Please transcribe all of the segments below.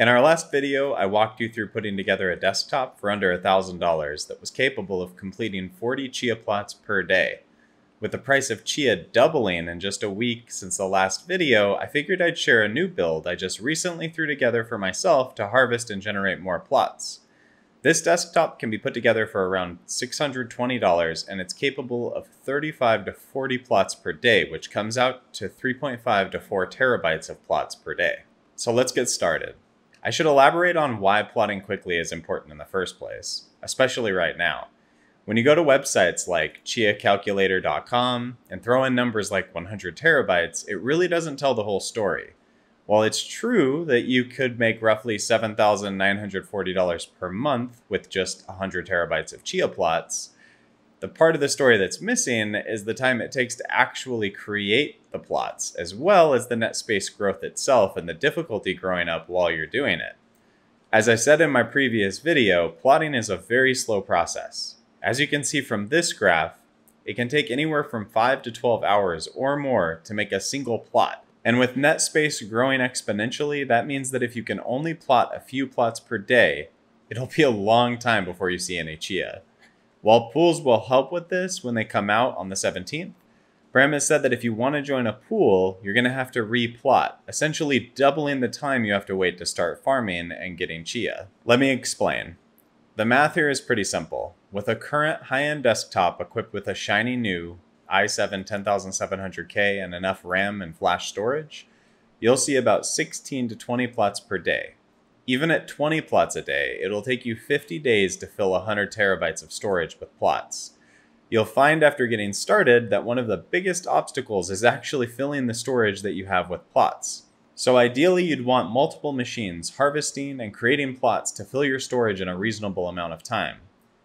In our last video, I walked you through putting together a desktop for under $1,000 that was capable of completing 40 chia plots per day. With the price of chia doubling in just a week since the last video, I figured I'd share a new build I just recently threw together for myself to harvest and generate more plots. This desktop can be put together for around $620 and it's capable of 35 to 40 plots per day, which comes out to 3.5 to 4 terabytes of plots per day. So let's get started. I should elaborate on why plotting quickly is important in the first place, especially right now. When you go to websites like chiacalculator.com and throw in numbers like 100 terabytes, it really doesn't tell the whole story. While it's true that you could make roughly $7,940 per month with just 100 terabytes of chia plots, the part of the story that's missing is the time it takes to actually create the plots, as well as the net space growth itself and the difficulty growing up while you're doing it. As I said in my previous video, plotting is a very slow process. As you can see from this graph, it can take anywhere from 5 to 12 hours or more to make a single plot. And with net space growing exponentially, that means that if you can only plot a few plots per day, it'll be a long time before you see any chia. While pools will help with this when they come out on the 17th, Bram has said that if you want to join a pool, you're going to have to replot, essentially doubling the time you have to wait to start farming and getting chia. Let me explain. The math here is pretty simple. With a current high-end desktop equipped with a shiny new i7 10700K and enough RAM and flash storage, you'll see about 16 to 20 plots per day. Even at 20 plots a day, it'll take you 50 days to fill 100 terabytes of storage with plots. You'll find after getting started that one of the biggest obstacles is actually filling the storage that you have with plots. So ideally you'd want multiple machines harvesting and creating plots to fill your storage in a reasonable amount of time.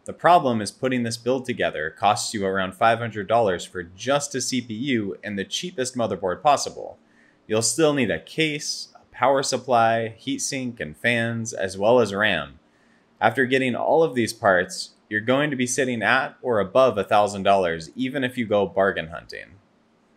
The problem is putting this build together costs you around $500 for just a CPU and the cheapest motherboard possible. You'll still need a case, power supply, heatsink, and fans, as well as RAM. After getting all of these parts, you're going to be sitting at or above $1,000 even if you go bargain hunting.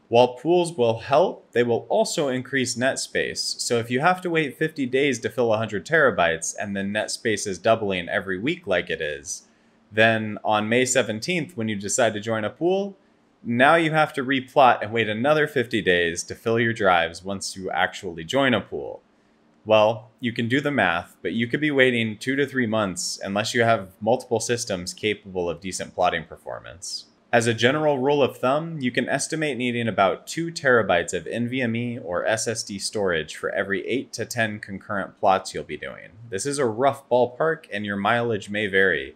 While pools will help, they will also increase net space. So if you have to wait 50 days to fill 100 terabytes and then net space is doubling every week like it is, then on May 17th, when you decide to join a pool, now you have to replot and wait another 50 days to fill your drives once you actually join a pool. Well, you can do the math, but you could be waiting two to three months unless you have multiple systems capable of decent plotting performance. As a general rule of thumb, you can estimate needing about 2 terabytes of NVMe or SSD storage for every 8 to 10 concurrent plots you'll be doing. This is a rough ballpark and your mileage may vary,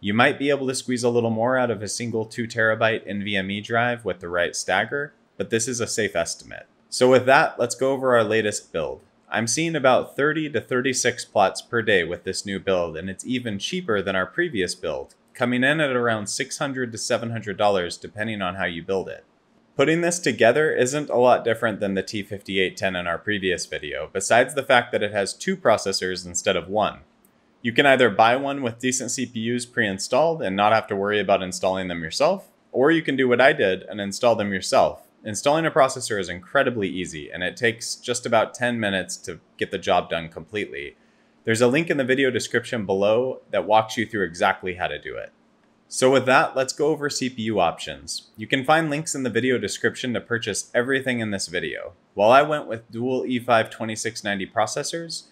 you might be able to squeeze a little more out of a single 2 terabyte NVMe drive with the right stagger, but this is a safe estimate. So with that, let's go over our latest build. I'm seeing about 30 to 36 plots per day with this new build, and it's even cheaper than our previous build, coming in at around 600 to $700 depending on how you build it. Putting this together isn't a lot different than the T5810 in our previous video, besides the fact that it has two processors instead of one. You can either buy one with decent CPUs pre-installed and not have to worry about installing them yourself, or you can do what I did and install them yourself. Installing a processor is incredibly easy, and it takes just about 10 minutes to get the job done completely. There's a link in the video description below that walks you through exactly how to do it. So with that, let's go over CPU options. You can find links in the video description to purchase everything in this video. While I went with dual E5 2690 processors,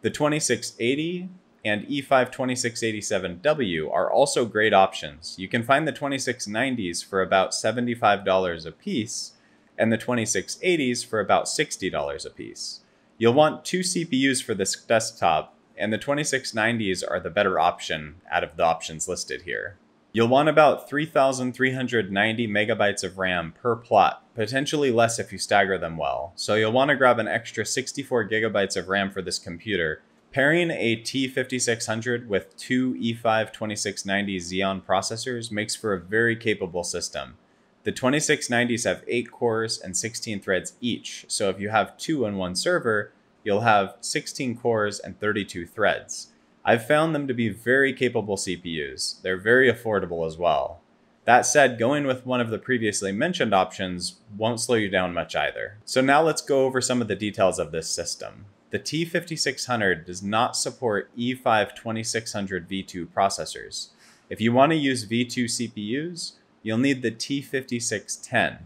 the 2680 and E5 2687W are also great options. You can find the 2690s for about $75 a piece and the 2680s for about $60 a piece. You'll want two CPUs for this desktop, and the 2690s are the better option out of the options listed here. You'll want about 3,390 megabytes of RAM per plot, potentially less if you stagger them well. So you'll want to grab an extra 64 gigabytes of RAM for this computer Pairing a T5600 with two E5 2690 Xeon processors makes for a very capable system. The 2690s have 8 cores and 16 threads each, so if you have two on one server, you'll have 16 cores and 32 threads. I've found them to be very capable CPUs. They're very affordable as well. That said, going with one of the previously mentioned options won't slow you down much either. So now let's go over some of the details of this system. The T5600 does not support E5-2600 V2 processors. If you want to use V2 CPUs, you'll need the T5610.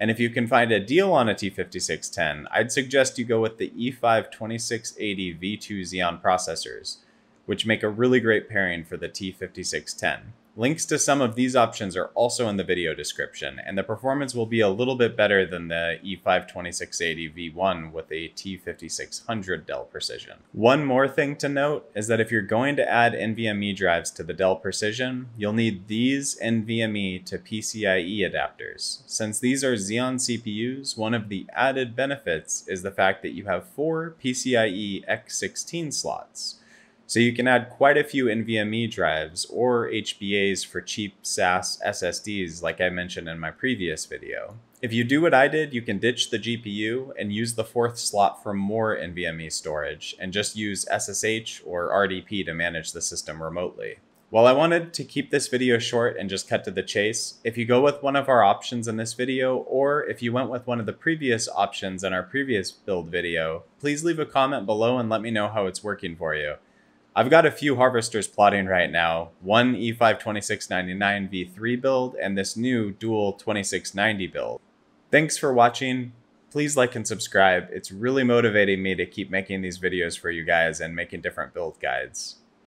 And if you can find a deal on a T5610, I'd suggest you go with the E5-2680 V2 Xeon processors, which make a really great pairing for the T5610. Links to some of these options are also in the video description, and the performance will be a little bit better than the E5 2680 V1 with a T5600 Dell Precision. One more thing to note is that if you're going to add NVMe drives to the Dell Precision, you'll need these NVMe to PCIe adapters. Since these are Xeon CPUs, one of the added benefits is the fact that you have four PCIe X16 slots. So you can add quite a few NVMe drives or HBAs for cheap SAS SSDs like I mentioned in my previous video. If you do what I did, you can ditch the GPU and use the fourth slot for more NVMe storage and just use SSH or RDP to manage the system remotely. While I wanted to keep this video short and just cut to the chase, if you go with one of our options in this video, or if you went with one of the previous options in our previous build video, please leave a comment below and let me know how it's working for you. I've got a few harvesters plotting right now, one E5 2699 V3 build and this new dual 2690 build. Thanks for watching. Please like and subscribe. It's really motivating me to keep making these videos for you guys and making different build guides.